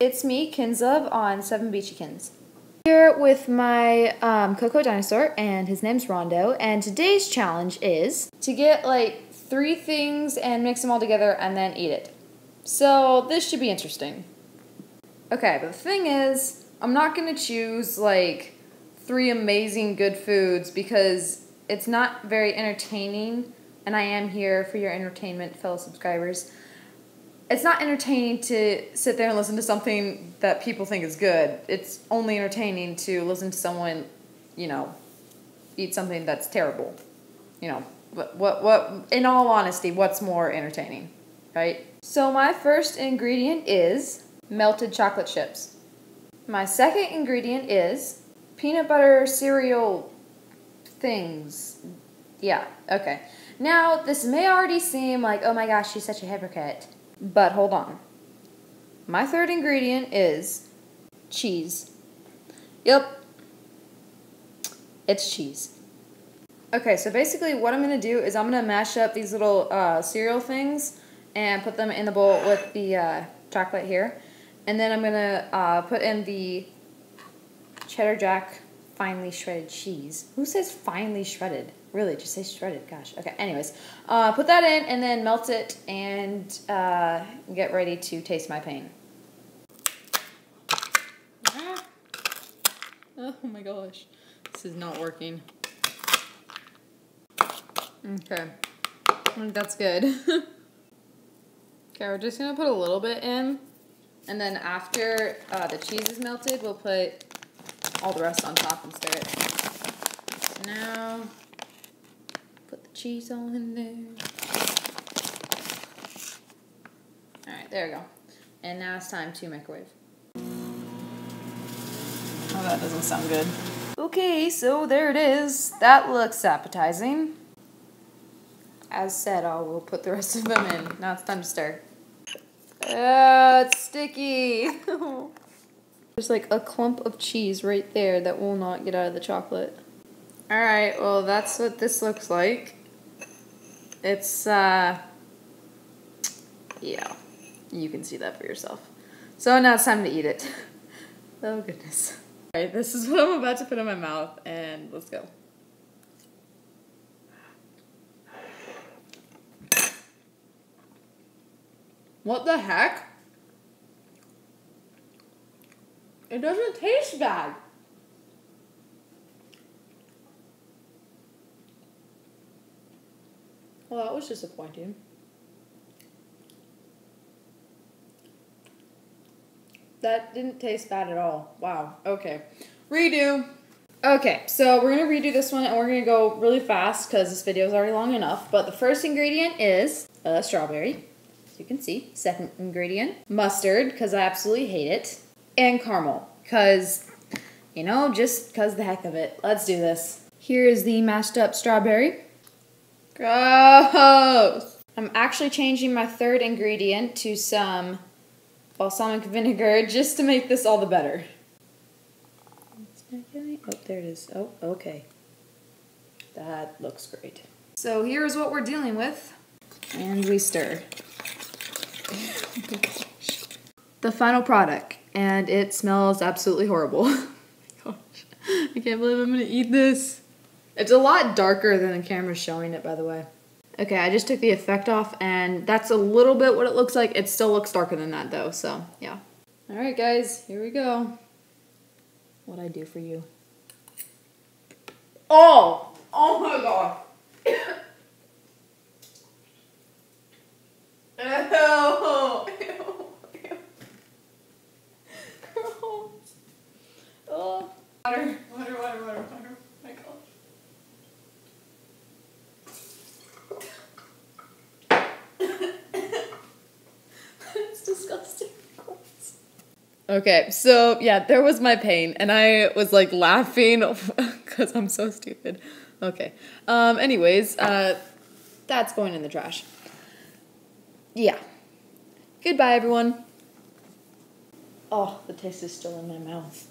KinzLuvv on Seven BeachyKinz. Here with my um, Cocoa Dinosaur, and his name's Rondo, and today's challenge is to get like three things and mix them all together and then eat it. So this should be interesting. Okay, but the thing is, I'm not gonna choose like three amazing good foods because it's not very entertaining, and I am here for your entertainment, fellow subscribers it's not entertaining to sit there and listen to something that people think is good. It's only entertaining to listen to someone, you know, eat something that's terrible. You know, what what what in all honesty, what's more entertaining, right? So my first ingredient is melted chocolate chips. My second ingredient is peanut butter cereal things. Yeah, okay. Now, this may already seem like, oh my gosh, she's such a hypocrite. But hold on. My third ingredient is cheese. Yep. It's cheese. Okay, so basically what I'm going to do is I'm going to mash up these little uh, cereal things and put them in the bowl with the uh, chocolate here. And then I'm going to uh, put in the cheddar jack finely shredded cheese. Who says finely shredded? Really, just say shredded. Gosh. Okay. Anyways, uh, put that in and then melt it and uh, get ready to taste my pain. Ah. Oh my gosh, this is not working. Okay, that's good. okay, we're just gonna put a little bit in, and then after uh, the cheese is melted, we'll put all the rest on top and stir it. So now cheese all in there. Alright, there we go. And now it's time to microwave. Oh, that doesn't sound good. Okay, so there it is. That looks appetizing. As said, I will put the rest of them in. Now it's time to stir. Ah, it's sticky. There's like a clump of cheese right there that will not get out of the chocolate. Alright, well that's what this looks like. It's, uh, yeah, you can see that for yourself. So now it's time to eat it. oh, goodness. All right, this is what I'm about to put in my mouth, and let's go. What the heck? It doesn't taste bad. Well, that was disappointing. That didn't taste bad at all. Wow. Okay. Redo. Okay, so we're going to redo this one and we're going to go really fast because this video is already long enough. But the first ingredient is a strawberry, as you can see. Second ingredient, mustard, because I absolutely hate it. And caramel, because, you know, just because the heck of it. Let's do this. Here is the mashed up strawberry. Gross! I'm actually changing my third ingredient to some balsamic vinegar just to make this all the better. Oh, there it is. Oh, okay. That looks great. So here's what we're dealing with. And we stir. the final product. And it smells absolutely horrible. Oh gosh, I can't believe I'm gonna eat this. It's a lot darker than the camera's showing it, by the way. Okay, I just took the effect off, and that's a little bit what it looks like. It still looks darker than that, though, so yeah. All right, guys, here we go. What I do for you. Oh! Oh my god! Okay, so yeah, there was my pain, and I was like laughing because I'm so stupid. Okay. Um. Anyways, uh, that's going in the trash. Yeah. Goodbye, everyone. Oh, the taste is still in my mouth.